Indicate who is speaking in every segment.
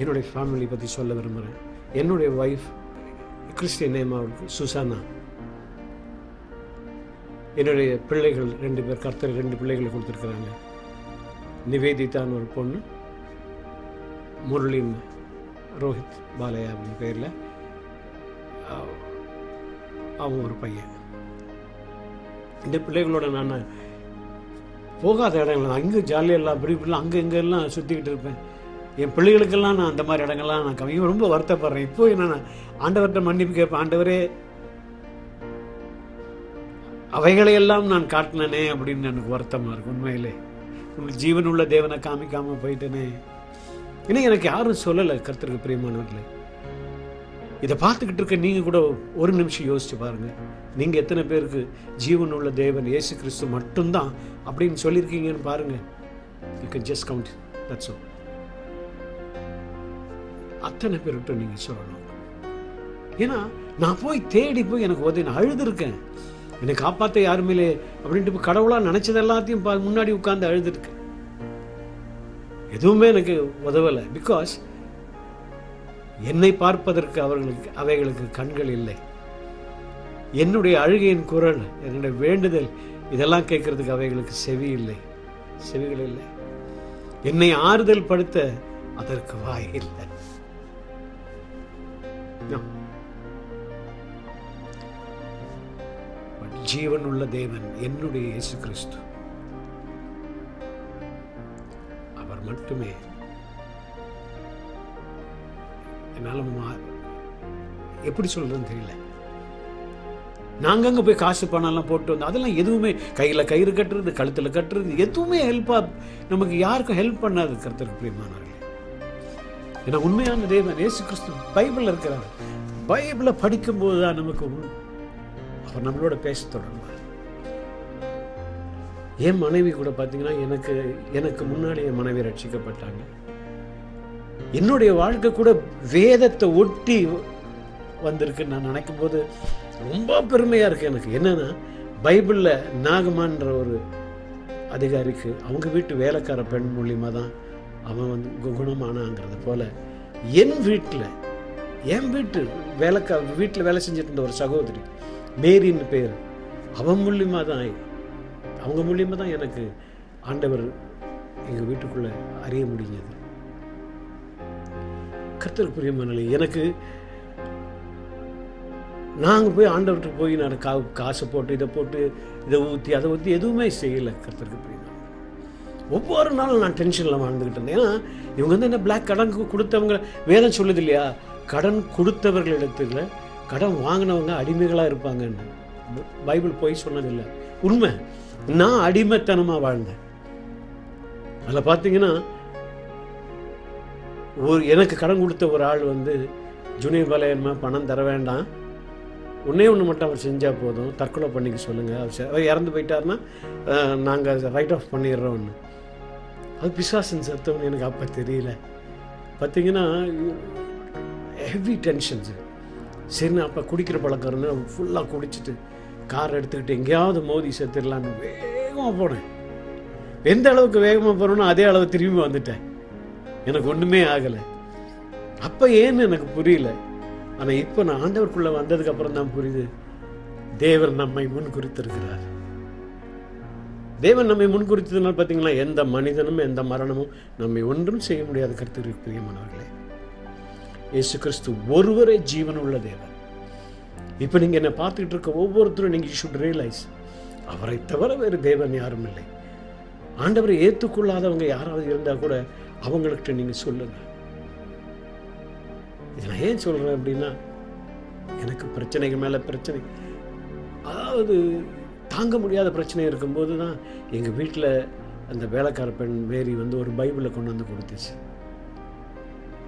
Speaker 1: என்னுடைய ஃபேமிலி பற்றி சொல்ல விரும்புகிறேன் என்னுடைய ஒய்ஃப் கிறிஸ்டியன் நேம் அவருக்கு சுசானா. என்னுடைய பிள்ளைகள் ரெண்டு பேர் கர்த்தர் ரெண்டு பிள்ளைகளை கொடுத்துருக்குறாங்க. நிவேதிதான்னு ஒரு பொண்ணு முரளின் ரோஹித் பாலையா அப்படின்னு பேரில் அவங்க ஒரு பையன். இந்த பிள்ளைகளோட நான் போகாத இடங்கள் நான் ஜாலியெல்லாம் ஜாலியாக அப்படி இப்படிலாம் அங்கே இங்கே எல்லாம் சுற்றிக்கிட்டு இருப்பேன். என் பிள்ளைகளுக்கெல்லாம் நான் அந்த மாதிரி இடங்கள்லாம் நான் கம்மி ரொம்ப வருத்தப்படுறேன். இப்போ என்ன ஆண்டவர்கிட்ட மன்னிப்பு கேட்பேன். ஆண்டவரே அவைகளையெல்லாம் நான் காட்டினனே அப்படின்னு எனக்கு வருத்தமாக இருக்கும் உண்மையிலே. உங்களுக்கு ஜீவன் உள்ள தேவனை காமிக்காமல் போயிட்டேனே. இன்னும் எனக்கு யாரும் சொல்லலை கர்த்தருக்கு பிரியமானவர்களே. இதை பார்த்துக்கிட்டு இருக்க நீங்கள் கூட ஒரு நிமிஷம் யோசிச்சு பாருங்கள் நீங்கள் எத்தனை பேருக்கு ஜீவன் உள்ள தேவன் ஏசு கிறிஸ்து மட்டும்தான் அப்படின்னு சொல்லியிருக்கீங்கன்னு பாருங்கள் you can just count that's oh அத்தனை பேர்கிட்ட நீங்கள் சொல்லணும். ஏன்னா நான் போய் தேடி போய் எனக்கு உதவி நான் அழுதுருக்கேன். என்னை காப்பாற்ற யாருமே இல்லை அப்படின்ட்டு இப்போ கடவுளாக நினச்சது எல்லாத்தையும் பா முன்னாடி உட்கார்ந்து அழுதுருக்கேன். எதுவுமே எனக்கு உதவலை. பிகாஸ் என்னை பார்ப்பதற்கு அவர்களுக்கு அவைகளுக்கு கண்கள் இல்லை. என்னுடைய அழுகையின் குரல் என்னுடைய வேண்டுதல் இதெல்லாம் கேட்கறதுக்கு அவைகளுக்கு செவி இல்லை. செவிகள் இல்லை. என்னை ஆறுதல் படுத்த அதற்கு வாய் இல்லை. No. ஜீவன் உள்ள தேவன் என்னுடைய இயேசு கிறிஸ்து. அவர் மட்டுமே. என்னால எப்படி சொல்றதுன்னு தெரியல. நாங்க அங்க போய் காசு பணம்லாம் போட்டு வந்து அதெல்லாம் எதுவுமே கையில கயிறு கட்டுறது கழுத்துல கட்டுறது எதுவுமே ஹெல்ப்பா நமக்கு யாருக்கும் ஹெல்ப் பண்ணாது கருத்தருக்கு பிரியமானார்கள் ஏன்னா உண்மையான தேவன் ஏசு கிறிஸ்து பைபிள்ல இருக்கிறார். பைபிளை படிக்கும்போது தான் நமக்கு அவர் நம்மளோட பேச தொடங்குவார் என் மனைவி கூட பார்த்தீங்கன்னா எனக்கு எனக்கு முன்னாடி என் மனைவி ரட்சிக்கப்பட்டாங்க. என்னுடைய வாழ்க்கை கூட வேதத்தை ஒட்டி வந்திருக்குன்னு நான் நினைக்கும் போது ரொம்ப பெருமையா இருக்கு எனக்கு. என்னன்னா பைபிள்ல நாகமான்ற ஒரு அதிகாரிக்கு அவங்க வீட்டு வேலைக்கார பெண் மூலியமா தான் அவன் வந்து கு- குணமானாங்கிறது போல என் வீட்டில் என் வீட்டு வேலைக்கா வீட்டில் வேலை செஞ்சுட்டு இருந்த ஒரு சகோதரி மேரின்னு பேர். அவன் மூலியமாக தான் அவங்க மூலியமாக தான் எனக்கு ஆண்டவர் எங்கள் வீட்டுக்குள்ள அறிய முடிஞ்சது. கர்த்தர் பிரியமானே எனக்கு நாங்கள் போய் ஆண்டவர்கிட்ட போய் நான் கா காசு போட்டு இதை போட்டு இதை ஊற்றி அதை ஊற்றி எதுவுமே செய்யலை கர்த்தருக்கு பிரியமான ஒவ்வொரு நாளும் நான் டென்ஷனில் வாழ்ந்துக்கிட்டு இருந்தேன். ஏன்னா இவங்க வந்து என்ன பிளாக் கடன் கொடுத்தவங்க வேதம் சொல்லுது இல்லையா? கடன் கொடுத்தவர்களிடத்துல கடன் வாங்கினவங்க அடிமைகளாக இருப்பாங்கன்னு. பைபிள் போய் சொன்னதில்லை. உண்மை நான் அடிமைத்தனமாக வாழ்ந்தேன். அதில் பார்த்தீங்கன்னா ஒரு எனக்கு கடன் கொடுத்த ஒரு ஆள் வந்து ஜூனியர் பாலையன்மா பணம் தர வேண்டாம். ஒன்றே ஒன்று மட்டும் அவர் செஞ்சால் போதும். தற்கொலை பண்ணிக்க சொல்லுங்கள் அவர் அவர் இறந்து போயிட்டாருன்னா நாங்கள் ரைட் ஆஃப் பண்ணிடுறோம் ஒன்று அது பிசாசன் சத்தம்னு எனக்கு அப்போ தெரியல. பார்த்தீங்கன்னா ஹெவி டென்ஷன்ஸு சரி நான் அப்போ குடிக்கிற பழக்கம் ஃபுல்லாக குடிச்சிட்டு கார் எடுத்துக்கிட்டு எங்கேயாவது மோதி செத்துடலான்னு வேகமாக போனேன். எந்த அளவுக்கு வேகமாக போகிறோனோ அதே அளவு திரும்பி வந்துட்டேன். எனக்கு ஒன்றுமே ஆகலை. அப்போ ஏன்னு எனக்கு புரியல. ஆனால் இப்போ நான் ஆண்டவருக்குள்ளே வந்ததுக்கப்புறம் தான் புரியுது. தேவர் நம்மை முன் குறித்திருக்கிறார் தேவன் நம்மை முன்குறித்ததுனால் பார்த்தீங்களா? எந்த மனிதனும் எந்த மரணமும் நம்மை ஒன்றும் செய்ய முடியாத கருத்து பிரியமானவர்களே. இயேசு கிறிஸ்து ஒருவரே ஜீவன் உள்ள தேவன். இப்போ நீங்கள் என்னை பார்த்துக்கிட்டு இருக்க ஒவ்வொருத்தரும் நீங்கள் ஷுட் ரியலைஸ் அவரை தவிர வேறு தேவன் யாரும் இல்லை. ஆண்டவரை ஏற்றுக்கொள்ளாதவங்க யாராவது இருந்தால் கூட அவங்கள்ட்ட நீங்கள் சொல்லுங்க. இதை நான் ஏன் சொல்கிறேன் அப்படின்னா எனக்கு பிரச்சனைக்கு மேலே பிரச்சனை. அதாவது தாங்க முடியாத பிரச்சனை இருக்கும்போது தான் எங்கள் வீட்டில் அந்த வேலைக்கார பெண் மேரி வந்து ஒரு பைபிளை கொண்டு வந்து கொடுத்துச்சு.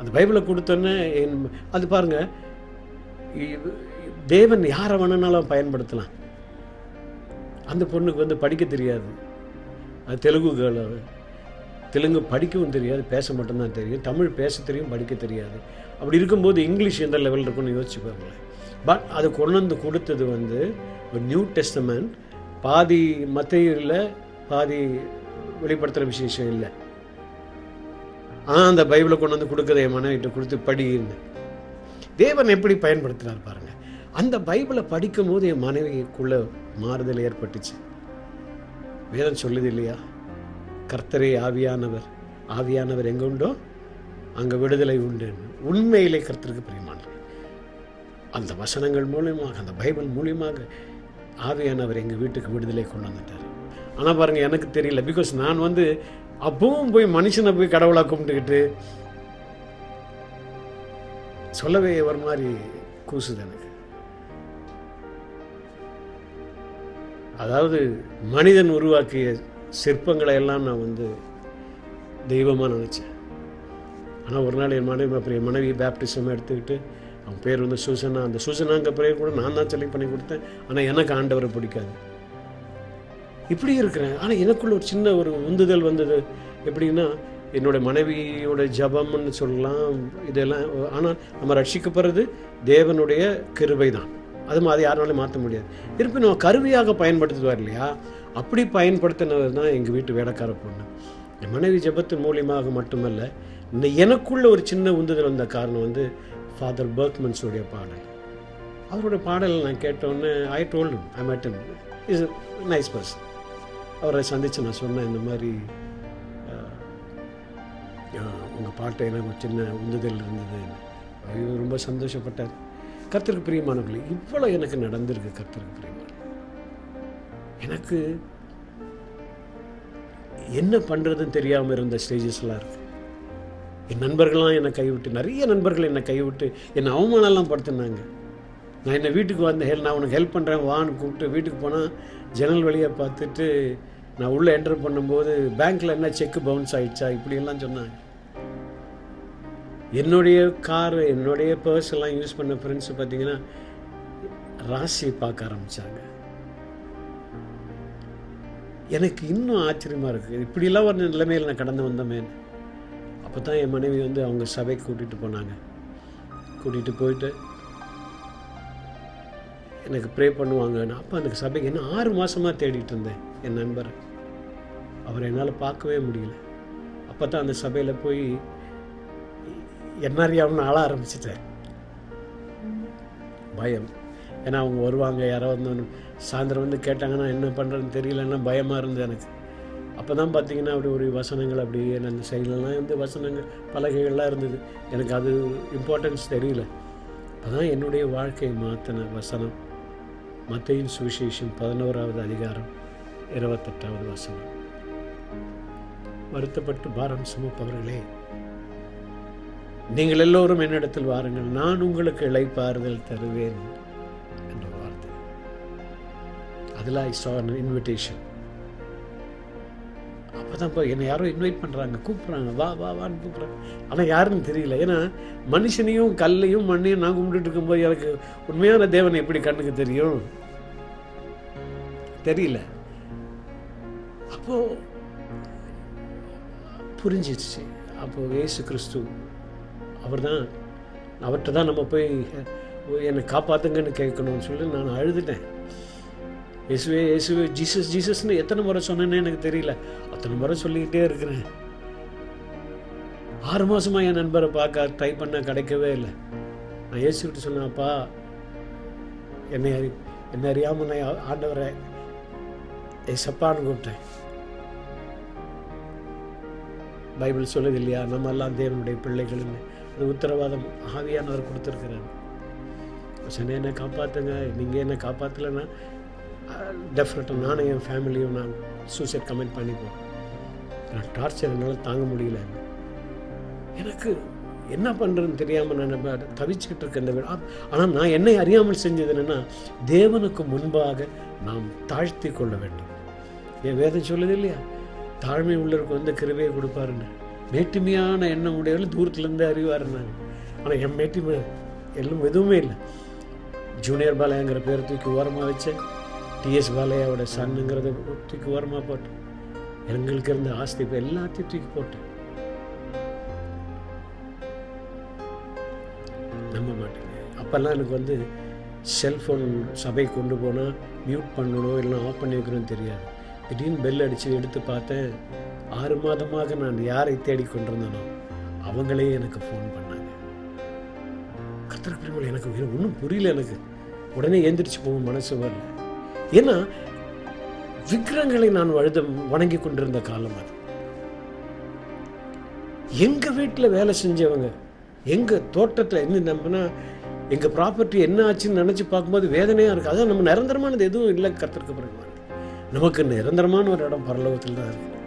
Speaker 1: அந்த பைபிளை கொடுத்தோன்னே என் அது பாருங்க தேவன் யாரை வேணுனாலும் பயன்படுத்தலாம். அந்த பொண்ணுக்கு வந்து படிக்க தெரியாது. அது தெலுங்கு girl தெலுங்கு படிக்கவும் தெரியாது பேச மட்டும்தான் தெரியும். தமிழ் பேச தெரியும் படிக்க தெரியாது. அப்படி இருக்கும்போது இங்கிலீஷ் எந்த லெவலில் இருக்குன்னு யோசிச்சு பாருங்களேன். பட் அது கொண்டு வந்து கொடுத்தது வந்து ஒரு நியூ டெஸ்டமெண்ட் பாதி மத்தையில் பாதி வெளிப்படுத்துகிற விசேஷம் இல்லை. ஆனால் அந்த பைபிளை கொண்டு வந்து கொடுக்குறத என் மனைவிட்ட கொடுத்து படின்னு. தேவன் எப்படி பயன்படுத்துகிறார் பாருங்க. அந்த பைபிளை படிக்கும் போது என் மனைவிக்குள்ள மாறுதல் ஏற்பட்டுச்சு. வேதம் சொல்லுது இல்லையா? கர்த்தரே ஆவியானவர் ஆவியானவர் எங்க உண்டோ? அங்க விடுதலை உண்டு. உண்மையிலே கர்த்தருக்கு பிரியமானது அந்த வசனங்கள் மூலியமாக அந்த பைபிள் மூலியமாக ஆவியானவர் எங்கள் வீட்டுக்கு விடுதலை கொண்டு வந்துட்டார். ஆனால் பாருங்க எனக்கு தெரியல. பிகாஸ் நான் வந்து அப்பவும் போய் மனுஷனை போய் கடவுளாக கும்பிட்டுக்கிட்டு சொல்லவே ஒரு மாதிரி கூசுது எனக்கு. அதாவது மனிதன் உருவாக்கிய சிற்பங்களை எல்லாம் நான் வந்து தெய்வமாக நினச்சேன். ஆனால் ஒரு நாள் என் மனைவி அப்புறம் என் மனைவி பேப்டிசம் எடுத்துக்கிட்டு அவன் பேர் வந்து சூசனா. அந்த சூசனாங்க பேர் கூட நான் தான் செலக்ட் பண்ணி கொடுத்தேன். ஆனால் எனக்கு ஆண்டவரை பிடிக்காது. இப்படி இருக்கிறேன். ஆனால் எனக்குள்ள ஒரு சின்ன ஒரு உந்துதல் வந்தது. எப்படின்னா என்னோட மனைவியோட ஜபம்னு சொல்லலாம் இதெல்லாம். ஆனால் நம்ம ரட்சிக்கப்படுறது தேவனுடைய கிருபை தான் அது மாதிரி யாருனாலும் மாற்ற முடியாது. இருப்பினும் கருவியாக பயன்படுத்துவார் இல்லையா? அப்படி பயன்படுத்தினவர் தான் எங்கள் வீட்டு வேலைக்கார பொண்ணு. என் மனைவி ஜபத்து மூலியமாக மட்டுமல்ல இந்த எனக்குள்ள ஒரு சின்ன உந்துதல் வந்த காரணம் வந்து ஃபாதர் பர்க்மன்ஸுடைய பாடல். அவரோட பாடல் நான் கேட்டோன்னே I told I met is nice person அவரை சந்தித்து நான் சொன்னேன் இந்த மாதிரி உங்கள் பாட்டை எனக்கு ஒரு சின்ன உந்துதல் இருந்தது. ஐயோ ரொம்ப சந்தோஷப்பட்டார். கர்த்தருக்கு பிரியமானவர்களே இவ்வளோ எனக்கு நடந்திருக்கு கர்த்தருக்கு பிரியமான எனக்கு என்ன பண்ணுறதுன்னு தெரியாமல் இருந்த ஸ்டேஜஸ்லாம் இருக்குது என் நண்பர்கள்லாம் என்னை கைவிட்டு நிறைய நண்பர்கள் என்னை கைவிட்டு என்னை அவமானம்லாம் படுத்தினாங்க. நான் என்னை வீட்டுக்கு வந்த ஹெல் நான் உனக்கு ஹெல்ப் பண்ணுறேன் வான்னு கூப்பிட்டு வீட்டுக்கு போனால் ஜன்னல் வழியாக பார்த்துட்டு நான் உள்ளே என்டர் பண்ணும்போது பேங்க்கில் என்ன செக்கு பவுன்ஸ் ஆயிடுச்சா இப்படியெல்லாம் சொன்னாங்க. என்னுடைய கார் என்னுடைய பர்ஸ் எல்லாம் யூஸ் பண்ண ஃப்ரெண்ட்ஸ் பார்த்தீங்கன்னா ராசியை பார்க்க ஆரம்பித்தாங்க எனக்கு இன்னும் ஆச்சரியமாக இருக்குது இப்படிலாம் ஒரு நிலைமையில் நான் கடந்து வந்தமேன்னு அப்போ தான் என் மனைவி வந்து அவங்க சபைக்கு கூட்டிகிட்டு போனாங்க. கூட்டிகிட்டு போயிட்டு எனக்கு ப்ரே பண்ணுவாங்க. நான் அப்போ அந்த சபைக்கு என்ன ஆறு மாதமாக தேடிட்டு இருந்தேன் என் நண்பரை. அவரை என்னால் பார்க்கவே முடியல. அப்போ தான் அந்த சபையில் போய் என்னறியாமனு ஆள ஆரம்பிச்சிட்டேன். பயம். ஏன்னா அவங்க வருவாங்க யாரோ வந்து சாயந்தரம் வந்து கேட்டாங்கன்னா என்ன பண்ணுறதுன்னு தெரியலன்னா பயமாக இருந்தது எனக்கு. அப்போ தான் பார்த்தீங்கன்னா அப்படி ஒரு வசனங்கள் அப்படியே அந்த சைட்லலாம் வந்து வசனங்கள் பலகைகள்லாம் இருந்தது. எனக்கு அது இம்பார்ட்டன்ஸ் தெரியல. அதான் என்னுடைய வாழ்க்கையை மாற்றின வசனம். மத்தையின் சுவிசேஷம் பதினோராவது அதிகாரம் இருபத்தெட்டாவது வசனம். வருத்தப்பட்டு பாரம் சுமப்பவர்களே நீங்கள் எல்லோரும் என்னிடத்தில் வாருங்கள். நான் உங்களுக்கு இழைப்பாறுதல் தருவேன் என்ற வார்த்தை. அதில் ஐ சா இன்விடேஷன் அப்போதான் இப்போ என்னை யாரோ இன்வைட் பண்ணுறாங்க கூப்பிட்றாங்க. வா வா வான்னு கூப்பிட்றாங்க. ஆனால் யாருன்னு தெரியல. ஏன்னா மனுஷனையும் கல்லையும் மண்ணையும் நான் கும்பிட்டுட்டு இருக்கும்போது எனக்கு உண்மையான தேவன் எப்படி கண்ணுக்கு தெரியும்? தெரியல. அப்போ புரிஞ்சிடுச்சு அப்போ ஏசு கிறிஸ்து அவர் தான் அவர்கிட்ட தான் நம்ம போய் என்னை காப்பாத்துங்கன்னு கேட்கணும்னு சொல்லி நான் அழுதுட்டேன். இயேசுவே இயேசுவே ஜீசஸ் ஜீசஸ்னு எத்தனை முறை சொன்னேன்னு எனக்கு தெரியல. அத்தனை முறை சொல்லிக்கிட்டே இருக்கிறேன். ஆறு மாசமா என் நண்பரை பார்க்க ட்ரை பண்ண கிடைக்கவே இல்லை. நான் இயேசுக்கிட்ட சொன்னேன்ப்பா என்னை அறி என்னை அறியாமல் நான் ஆண்டவரை ஏசப்பான்னு கூப்பிட்டேன். பைபிள் சொல்லுது இல்லையா நம்ம எல்லாம் தேவனுடைய பிள்ளைகள்னு. அது உத்தரவாதம் ஆவியானவர் கொடுத்துருக்கிறார். சென்னை என்னை காப்பாற்றுங்க நீங்கள் என்ன காப்பாற்றலைன்னா டெஃபினட்டாக நானும் என் ஃபேமிலியும் நான் சூசைட் கமெண்ட் பண்ணிப்போம். நான் டார்ச்சர் என்னால் தாங்க முடியல. எனக்கு என்ன பண்ணுறதுன்னு தெரியாமல் நான் தவிச்சுக்கிட்டு இருக்க இந்த ஆனால் நான் என்னை அறியாமல் செஞ்சது என்னென்னா தேவனுக்கு முன்பாக நாம் தாழ்த்தி கொள்ள வேண்டும். என் வேதம் சொல்லுது இல்லையா? தாழ்மை உள்ளவருக்கு வந்து கிருபையை கொடுப்பாருன்னு. மேட்டுமையான எண்ணம் உடையவர்கள் தூரத்துலேருந்து அறிவாருன்னாங்க ஆனால் என் மேட்டுமை எல்லாம் எதுவுமே இல்லை. ஜூனியர் பாலையாங்கிற பேர் தூக்கி ஓரமாக வச்சேன். டிஎஸ் பாலையாவோட சன்னுங்கிறத தூக்கி ஓரமாக போட்டேன் எங்களுக்கு இருந்த ஆஸ்தி இப்போ எல்லாத்தையும் தூக்கி போட்டேன் நம்ப மாட்டேங்க அப்போல்லாம் எனக்கு வந்து செல்ஃபோன் சபை கொண்டு போனால் மியூட் பண்ணணும் இல்லைனா ஆஃப் பண்ணி வைக்கணும்னு தெரியாது திடீர்னு பெல் அடித்து எடுத்து பார்த்தேன் ஆறு மாதமாக நான் யாரை தேடி கொண்டிருந்தேனோ அவங்களே எனக்கு ஃபோன் பண்ணாங்க கத்திர எனக்கு ஒன்றும் புரியல எனக்கு உடனே எந்திரிச்சு போகும் மனசு வரல ஏன்னா விக்கிரங்களை நான் வழுத வணங்கி கொண்டிருந்த காலம் அது. எங்க வீட்டில் வேலை செஞ்சவங்க எங்க தோட்டத்தில் என்ன நம்பினா எங்க ப்ராப்பர்ட்டி என்ன ஆச்சுன்னு நினச்சி பார்க்கும்போது வேதனையாக இருக்குது அதான் நம்ம நிரந்தரமானது எதுவும் இல்லை கற்றுக்க பிறகு நமக்கு நிரந்தரமான ஒரு இடம் பரலோகத்தில் தான் இருக்குது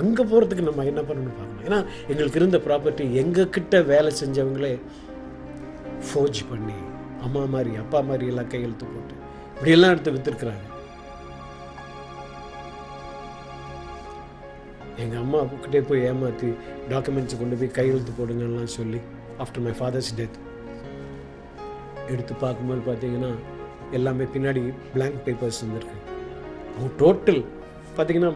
Speaker 1: அங்கே போகிறதுக்கு நம்ம என்ன பண்ணணும்னு பார்க்கணும். ஏன்னா எங்களுக்கு இருந்த ப்ராப்பர்ட்டி எங்கக்கிட்ட கிட்ட வேலை செஞ்சவங்களே ஃபோஜ் பண்ணி அம்மா மாதிரி அப்பா மாதிரி எல்லாம் கையெழுத்து போட்டு இப்படியெல்லாம் எடுத்து விற்றுருக்குறாங்க எங்கள் அம்மா கிட்டே போய் ஏமாற்றி டாக்குமெண்ட்ஸ் கொண்டு போய் கையெழுத்து போடுங்கலாம் சொல்லி ஆஃப்டர் மை ஃபாதர்ஸ் டெத் எடுத்து பார்க்கும்போது பார்த்தீங்கன்னா எல்லாமே பின்னாடி பிளாங்க் பேப்பர்ஸ் இருந்திருக்கு. Oh, அவங்க டோட்டல் பார்த்தீங்கன்னா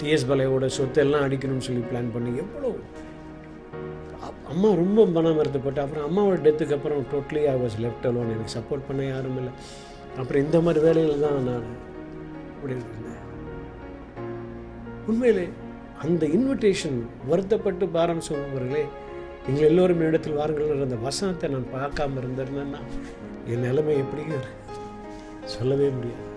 Speaker 1: டிஎஸ் பலையோட சொத்து எல்லாம் அடிக்கணும்னு சொல்லி பிளான் பண்ணி எவ்வளோ அம்மா ரொம்ப பணமருத்தப்பட்டு அப்புறம் அம்மாவோட டெத்துக்கு அப்புறம் totally I was left alone எனக்கு சப்போர்ட் பண்ண யாரும் இல்லை. அப்புறம் இந்த மாதிரி வேலையில் தான் நான் இப்படி இருந்தேன். உண்மையிலே அந்த இன்விடேஷன் வருத்தப்பட்டு பாரம் சொல்பவர்களே எங்கள் எல்லோரும் இடத்தில் வாருங்கள் அந்த வசனத்தை நான் பார்க்காம இருந்திருந்தேன்னா என் நிலைமை எப்படி சொல்லவே முடியாது.